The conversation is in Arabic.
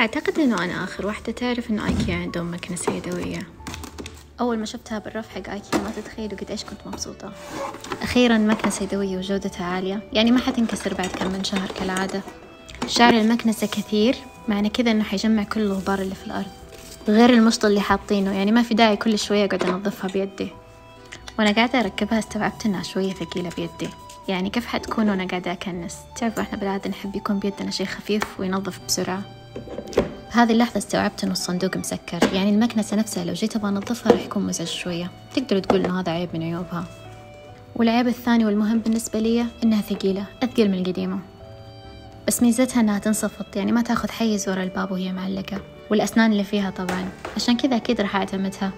أعتقد إنه أنا آخر واحدة. تعرف إنه أيكيا عندهم مكنسة يدوية أول ما شفتها بالرف حق أيكيا ما تتخيلوا قد إيش كنت مبسوطة. أخيرا مكنسة يدوية وجودتها عالية. يعني ما حتنكسر بعد كم من شهر كالعادة. شعر المكنسة كثير معنى كذا إنه حيجمع كل الغبار اللي في الأرض. غير المشط اللي حاطينه يعني ما في داعي كل شوية أقعد أنظفها بيدي. وأنا قاعدة أركبها استوعبت إنها شوية ثقيلة بيدي. يعني كيف حتكون وأنا قاعدة أكنس؟ تعرفوا إحنا بالعادة نحب يكون بيدنا شي خفيف وينظف بسرعة. بهذه اللحظة استوعبت إنه الصندوق مسكر. يعني المكنسة نفسها لو جيت أبغى أنظفها راح يكون مزعج شوية. تقدروا تقولوا إنه هذا عيب من عيوبها. والعيب الثاني والمهم بالنسبة لي إنها ثقيلة. أثقل من القديمة. بس ميزتها إنها تنصفط. يعني ما تاخذ حيز ورا الباب وهي معلقة. والأسنان اللي فيها طبعا. عشان كذا أكيد راح أعتمدها.